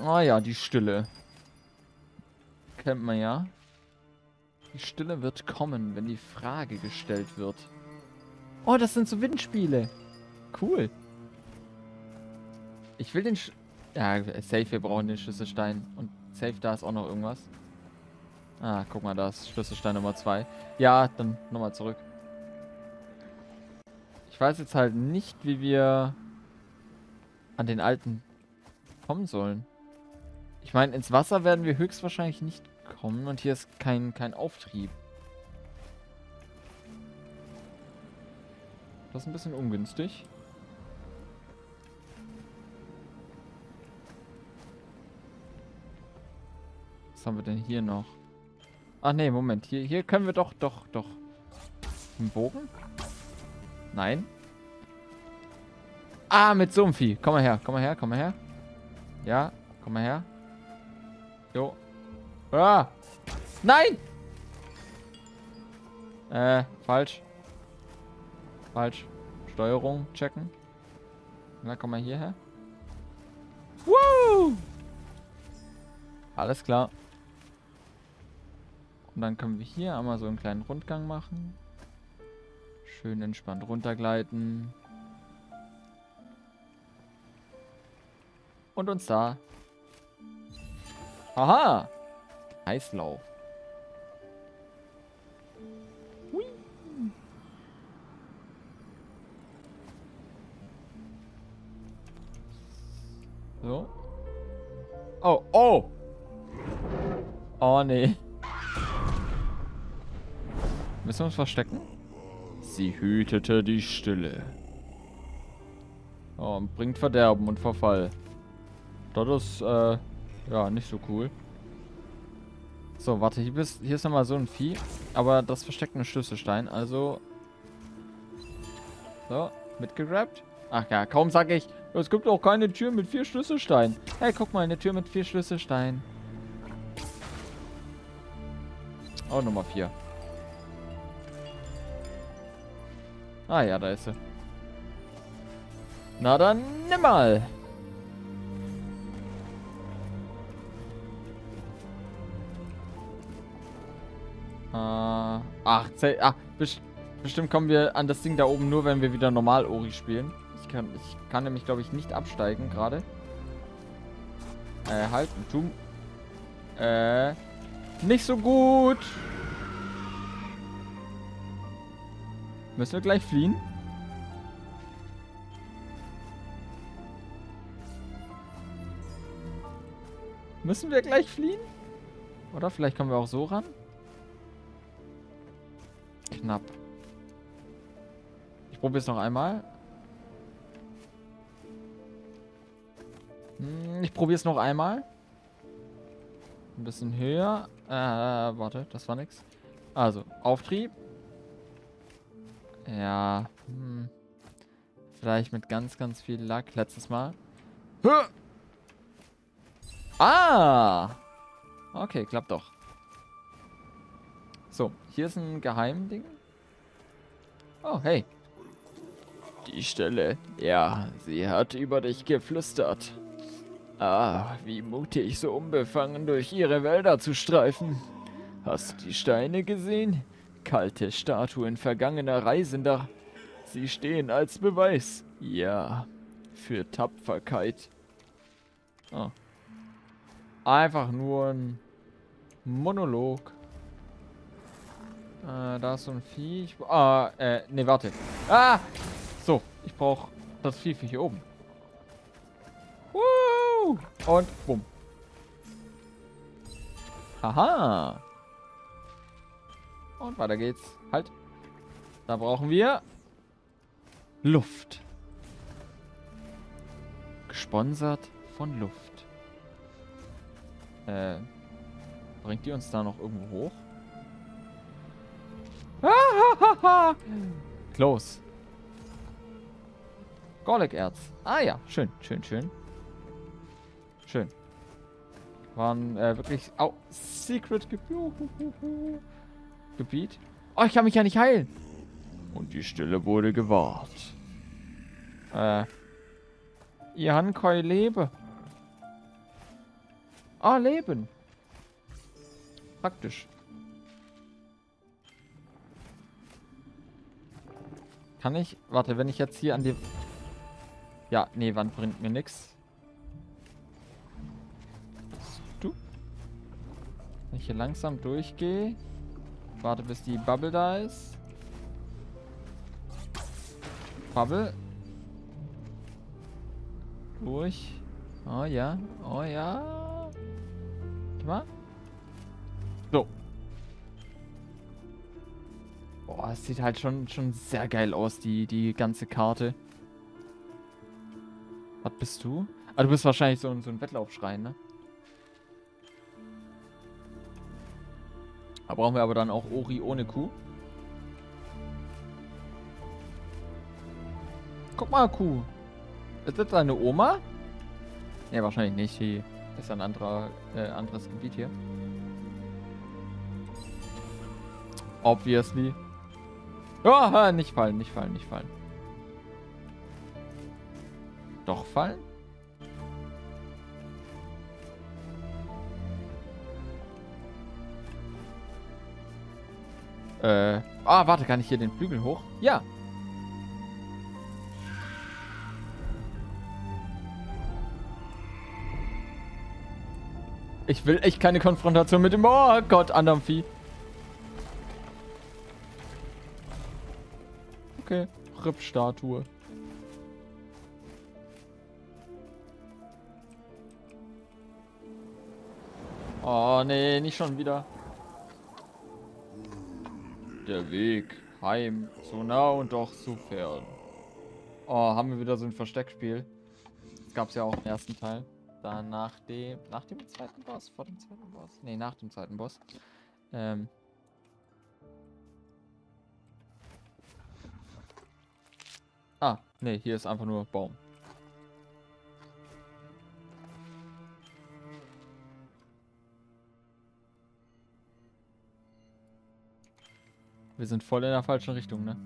Ah ja, die Stille. Kennt man ja. Die Stille wird kommen, wenn die Frage gestellt wird. Oh, das sind so Windspiele. Cool. Ich will den... Sch ja, safe, wir brauchen den Schlüsselstein. Und safe, da ist auch noch irgendwas. Ah, guck mal, da ist Schlüsselstein Nummer 2. Ja, dann nochmal zurück. Ich weiß jetzt halt nicht, wie wir an den alten kommen sollen. Ich meine, ins Wasser werden wir höchstwahrscheinlich nicht kommen und hier ist kein, kein Auftrieb. Das ist ein bisschen ungünstig. Was haben wir denn hier noch? Ach nee, Moment. Hier, hier können wir doch, doch, doch. Ein Bogen? Nein. Ah, mit so einem Vieh. Komm mal her, komm mal her, komm mal her. Ja, komm mal her. Jo. Ah! Nein! Äh, falsch. Falsch. Steuerung checken. Na, komm mal hierher. Woo! Alles klar. Und dann können wir hier einmal so einen kleinen Rundgang machen. Schön entspannt runtergleiten. Und uns da. Aha! Eislauf. Hui. So. Oh, oh! Oh, nee. Müssen wir uns verstecken? Sie hütete die Stille. Oh, und bringt Verderben und Verfall. Das ist, äh, ja, nicht so cool. So, warte, hier, bist, hier ist nochmal so ein Vieh. Aber das versteckt einen Schlüsselstein, also... So, mitgegrabt. Ach ja, kaum sage ich, es gibt auch keine Tür mit vier Schlüsselsteinen. Hey, guck mal, eine Tür mit vier Schlüsselsteinen. Oh, Nummer vier. Ah ja, da ist sie. Na dann, nimm mal. Ach, ach best bestimmt kommen wir an das Ding da oben nur, wenn wir wieder normal Ori spielen. Ich kann, ich kann nämlich, glaube ich, nicht absteigen gerade. Äh, halt, tu. Äh, nicht so gut. Müssen wir gleich fliehen? Müssen wir gleich fliehen? Oder vielleicht kommen wir auch so ran? Knapp. Ich probiere es noch einmal. Hm, ich probiere es noch einmal. Ein bisschen höher. Äh, warte, das war nix. Also, Auftrieb. Ja. Hm. Vielleicht mit ganz, ganz viel Lack. Letztes Mal. Huh! Ah! Okay, klappt doch. So, hier ist ein Geheimding. Oh, hey. Die Stelle. Ja, sie hat über dich geflüstert. Ah, wie mutig, so unbefangen durch ihre Wälder zu streifen. Hast du die Steine gesehen? Kalte Statuen vergangener Reisender. Sie stehen als Beweis. Ja, für Tapferkeit. Oh. Einfach nur ein Monolog. Äh, da ist so ein Vieh. Ich, ah, äh, ne, warte. Ah! So, ich brauche das Vieh für hier oben. Woo! Und bumm. Haha. Und weiter geht's. Halt. Da brauchen wir Luft. Gesponsert von Luft. Äh, bringt die uns da noch irgendwo hoch? Close. Gorlek-Erz. Ah ja, schön, schön, schön. Schön. Waren äh, wirklich... Au, Secret Gebiet. Oh, ich kann mich ja nicht heilen. Und die Stille wurde gewahrt. Äh. Ihr Hankoi lebe. Ah, Leben. Praktisch. Kann ich... Warte, wenn ich jetzt hier an die... Ja, nee, Wand bringt mir nichts. Du? Wenn ich hier langsam durchgehe. Warte, bis die Bubble da ist. Bubble. Durch. Oh ja. Oh ja. Warte mal. Boah, es sieht halt schon, schon sehr geil aus, die, die ganze Karte. Was bist du? Ah, du bist wahrscheinlich so, so ein Wettlaufschrein, ne? Da brauchen wir aber dann auch Ori ohne Kuh. Guck mal, Kuh. Ist das deine Oma? Ne, wahrscheinlich nicht. Die ist ein anderer, äh, anderes Gebiet hier. Obviously. Oh, nicht fallen, nicht fallen, nicht fallen. Doch fallen? Äh. Ah, warte, kann ich hier den Flügel hoch? Ja. Ich will echt keine Konfrontation mit dem... Oh Gott, anderem Vieh. Okay, Rippstatue. Oh nee, nicht schon wieder. Der Weg heim, so nah und doch so fern. Oh, haben wir wieder so ein Versteckspiel. Gab es ja auch im ersten Teil. Dann nach dem, nach dem zweiten Boss, vor dem zweiten Boss. Nee, nach dem zweiten Boss. Ähm. Nee, hier ist einfach nur Baum. Wir sind voll in der falschen Richtung, ne?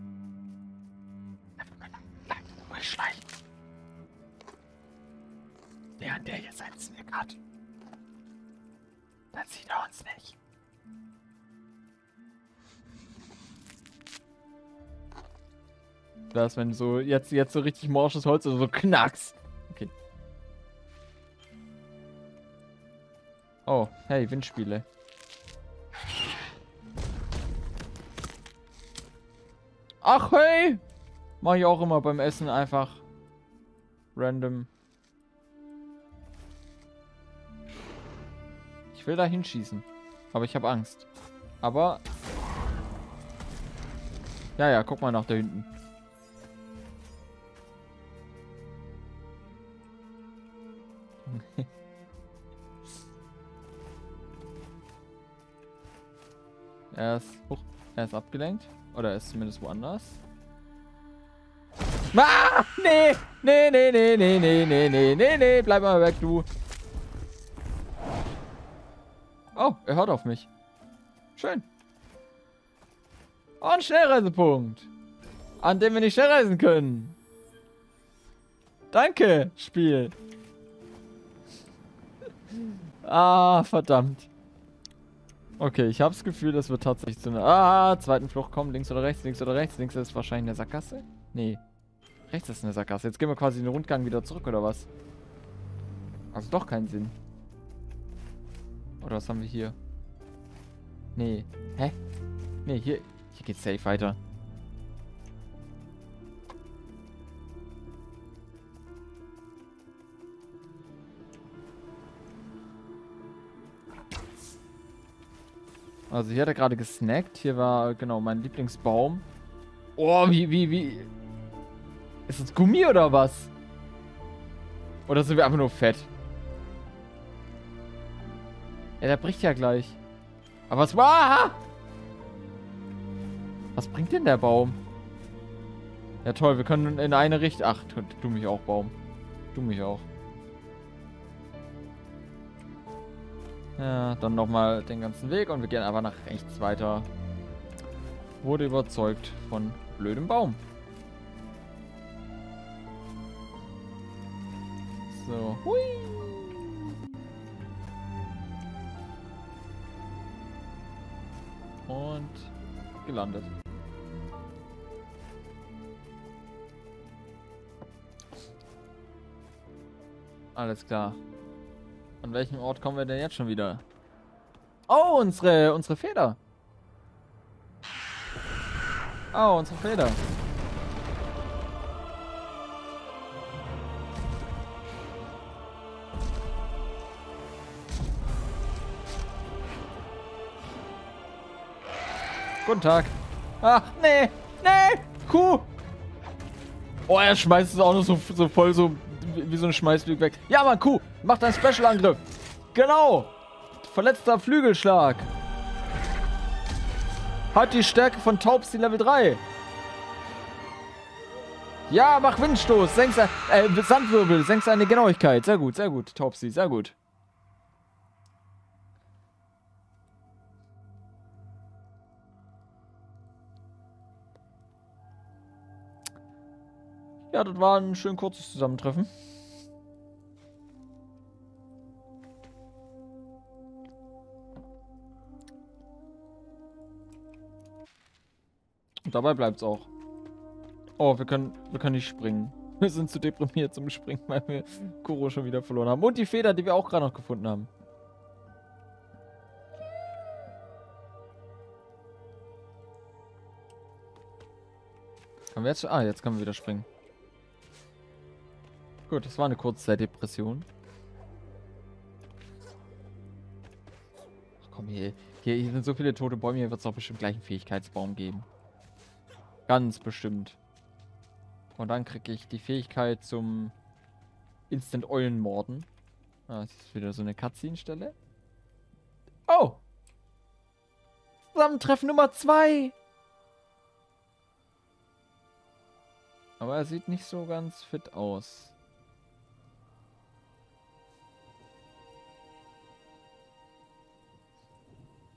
Das, wenn so jetzt, jetzt so richtig morsches Holz oder so knacks. Okay. Oh, hey, Windspiele. Ach hey! Mach ich auch immer beim Essen einfach. Random. Ich will da hinschießen. Aber ich habe Angst. Aber... Ja, ja, guck mal nach da hinten. Er ist... Hoch, er ist abgelenkt. Oder ist zumindest woanders. Ah! Nee! Nee, nee, nee, nee, nee, nee, nee, nee, nee. Bleib mal weg, du. Oh, er hört auf mich. Schön. Ein Schnellreisepunkt. An dem wir nicht schnell reisen können. Danke, Spiel. ah, verdammt. Okay, ich habe das Gefühl, das wird tatsächlich zu einer... Ah, zweiten Flucht kommen. Links oder rechts, links oder rechts. Links ist wahrscheinlich eine Sackgasse. Nee. Rechts ist eine Sackgasse. Jetzt gehen wir quasi den Rundgang wieder zurück, oder was? Also doch keinen Sinn. Oder was haben wir hier? Nee. Hä? Nee, hier, hier geht's safe weiter. Also hier hat er gerade gesnackt. Hier war, genau, mein Lieblingsbaum. Oh, wie, wie, wie... Ist das Gummi oder was? Oder sind wir einfach nur fett? Ja, der bricht ja gleich. Aber was war? Was bringt denn der Baum? Ja toll, wir können in eine Richtung... Ach, du mich auch, Baum. Du mich auch. Ja, dann nochmal den ganzen Weg und wir gehen einfach nach rechts weiter. Wurde überzeugt von blödem Baum. So, hui. Und gelandet. Alles klar. An welchem Ort kommen wir denn jetzt schon wieder? Oh, unsere, unsere Feder. Oh, unsere Feder. Guten Tag. Ach, nee, nee, Kuh. Oh, er schmeißt es auch noch so, so voll so wie, wie so ein Schmeißflug weg. Ja, Mann, Kuh, mach deinen Special-Angriff. Genau. Verletzter Flügelschlag. Hat die Stärke von Taubsi Level 3. Ja, mach Windstoß. Senk äh, Sandwirbel. Senk seine Genauigkeit. Sehr gut, sehr gut, Taubsi. Sehr gut. Ja, das war ein schön kurzes Zusammentreffen. Und dabei bleibt's auch. Oh, wir können, wir können nicht springen. Wir sind zu deprimiert zum Springen, weil wir Kuro schon wieder verloren haben. Und die Feder, die wir auch gerade noch gefunden haben. Können wir jetzt... Ah, jetzt können wir wieder springen. Gut, das war eine Kurzzeitdepression. Ach komm, hier, hier, hier sind so viele tote Bäume, hier wird es doch bestimmt gleich einen Fähigkeitsbaum geben. Ganz bestimmt. Und dann kriege ich die Fähigkeit zum Instant Eulenmorden. Ah, das ist wieder so eine Cutscene-Stelle. Oh! Zusammentreffen Nummer 2! Aber er sieht nicht so ganz fit aus.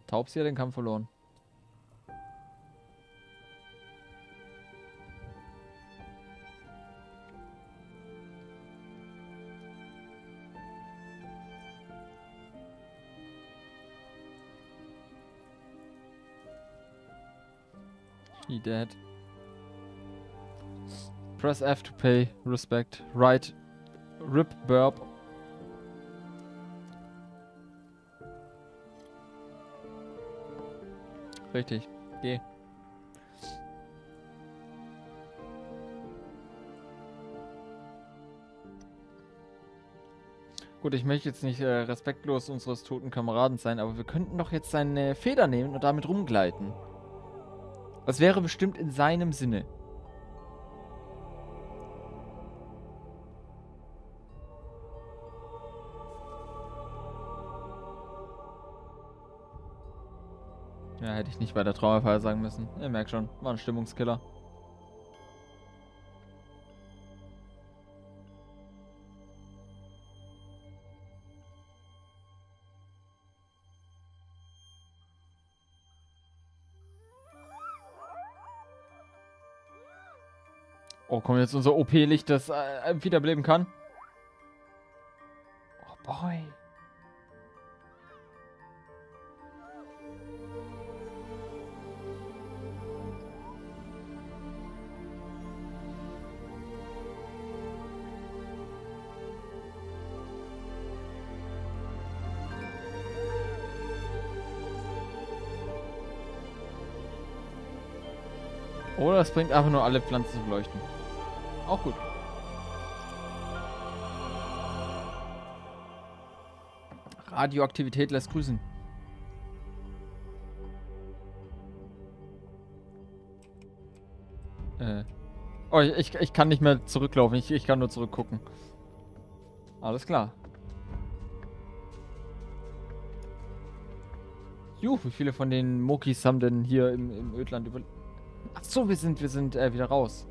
Taubsi hat den Kampf verloren. Dead. Press F to pay respect. Right. Rip burp. Richtig. Geh. Gut, ich möchte jetzt nicht äh, respektlos unseres toten Kameraden sein, aber wir könnten doch jetzt seine Feder nehmen und damit rumgleiten. Das wäre bestimmt in seinem Sinne. Ja, hätte ich nicht bei der Trauerfeier sagen müssen. Ihr merkt schon, war ein Stimmungskiller. Kommt jetzt unser OP-Licht, das äh, wiederbeleben kann? Oh boy. Oder es bringt einfach nur alle Pflanzen zu beleuchten. Auch gut. Radioaktivität lässt grüßen. Äh. Oh, ich, ich kann nicht mehr zurücklaufen. Ich, ich kann nur zurückgucken. Alles klar. Juh, wie viele von den Mokis haben denn hier im, im Ödland überlebt? Ach so, wir sind, wir sind äh, wieder raus.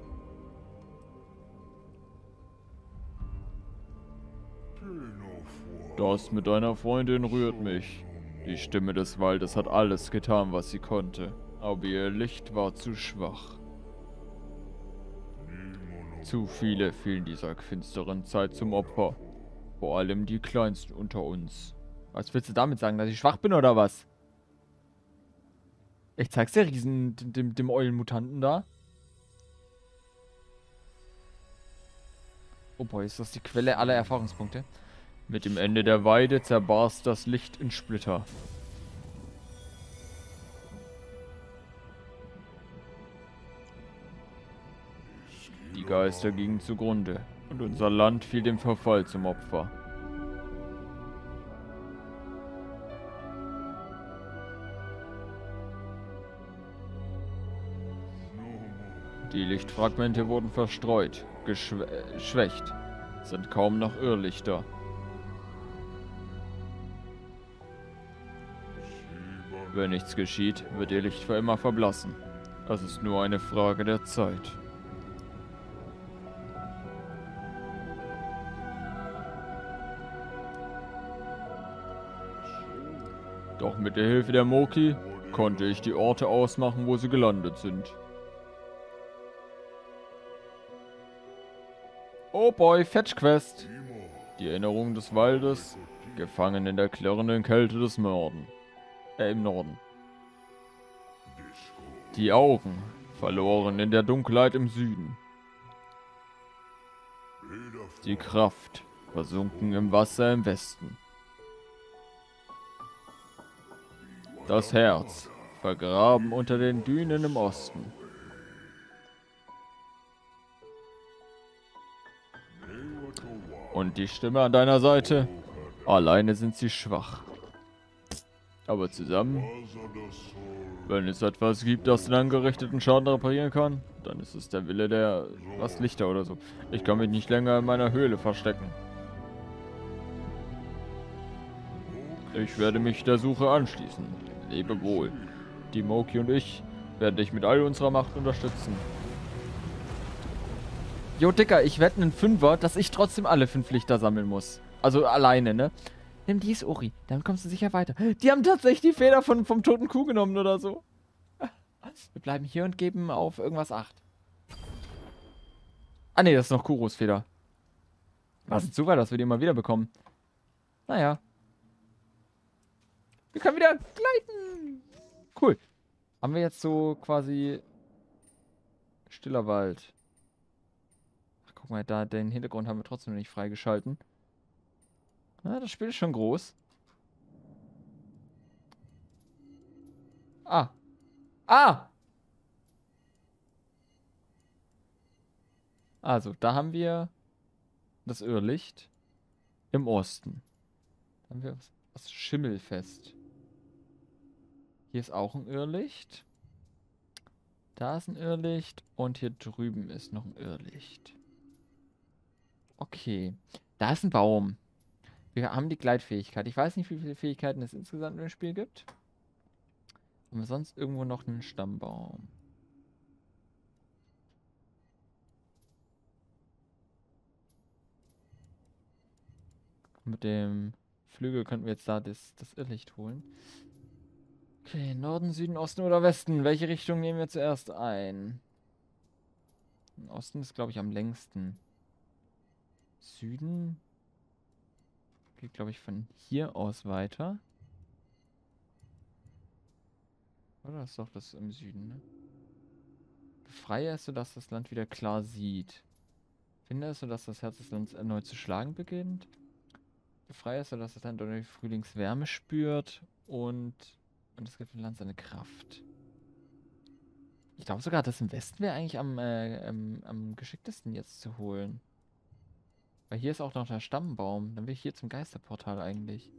Das mit deiner Freundin rührt mich. Die Stimme des Waldes hat alles getan, was sie konnte, aber ihr Licht war zu schwach. Zu viele fielen dieser finsteren Zeit zum Opfer. Vor allem die Kleinsten unter uns. Was willst du damit sagen, dass ich schwach bin oder was? Ich zeig's der Riesen, dem, dem Eulenmutanten da. Oh boy, ist das die Quelle aller Erfahrungspunkte? Mit dem Ende der Weide zerbarst das Licht in Splitter. Die Geister gingen zugrunde und unser Land fiel dem Verfall zum Opfer. Die Lichtfragmente wurden verstreut, geschwächt, sind kaum noch Irrlichter. Wenn nichts geschieht, wird ihr Licht für immer verblassen. Es ist nur eine Frage der Zeit. Doch mit der Hilfe der Moki konnte ich die Orte ausmachen, wo sie gelandet sind. Oh boy, Fetch Quest. Die Erinnerung des Waldes, gefangen in der klirrenden Kälte des Norden. Äh, im Norden. Die Augen, verloren in der Dunkelheit im Süden. Die Kraft, versunken im Wasser im Westen. Das Herz, vergraben unter den Dünen im Osten. Und die Stimme an deiner Seite? Alleine sind sie schwach. Aber zusammen? Wenn es etwas gibt, das den angerichteten Schaden reparieren kann, dann ist es der Wille der... was Lichter oder so. Ich kann mich nicht länger in meiner Höhle verstecken. Ich werde mich der Suche anschließen. Lebe wohl. Die Moki und ich werden dich mit all unserer Macht unterstützen. Jo, Dicker, ich wette einen Fünfer, dass ich trotzdem alle fünf Lichter sammeln muss. Also alleine, ne? Nimm dies, Uri. Dann kommst du sicher weiter. Die haben tatsächlich die Feder von, vom toten Kuh genommen oder so. Wir bleiben hier und geben auf irgendwas Acht. Ah, ne, das ist noch Kuros Feder. Was ein Zufall, dass wir die mal wieder bekommen. Naja. Wir können wieder gleiten. Cool. Haben wir jetzt so quasi stiller Wald. Guck mal, da den Hintergrund haben wir trotzdem noch nicht freigeschalten. Ja, das Spiel ist schon groß. Ah. Ah! Also, da haben wir das Irrlicht im Osten. Da haben wir was Schimmelfest. Hier ist auch ein Irrlicht. Da ist ein Irrlicht und hier drüben ist noch ein Irrlicht. Okay. Da ist ein Baum. Wir haben die Gleitfähigkeit. Ich weiß nicht, wie viele Fähigkeiten es insgesamt im Spiel gibt. Wir sonst irgendwo noch einen Stammbaum? Mit dem Flügel könnten wir jetzt da das, das Irrlicht holen. Okay, Norden, Süden, Osten oder Westen? Welche Richtung nehmen wir zuerst ein? Osten ist, glaube ich, am längsten. Süden geht, glaube ich, von hier aus weiter. Oder ist doch das im Süden, ne? Befreie es, sodass das Land wieder klar sieht. Finde es, sodass das Herz des Landes erneut zu schlagen beginnt. Befreie es, sodass das Land durch Frühlingswärme spürt. Und, und es gibt dem Land seine Kraft. Ich glaube sogar, das im Westen wäre eigentlich am, äh, am, am geschicktesten jetzt zu holen. Weil hier ist auch noch der Stammbaum. Dann will ich hier zum Geisterportal eigentlich.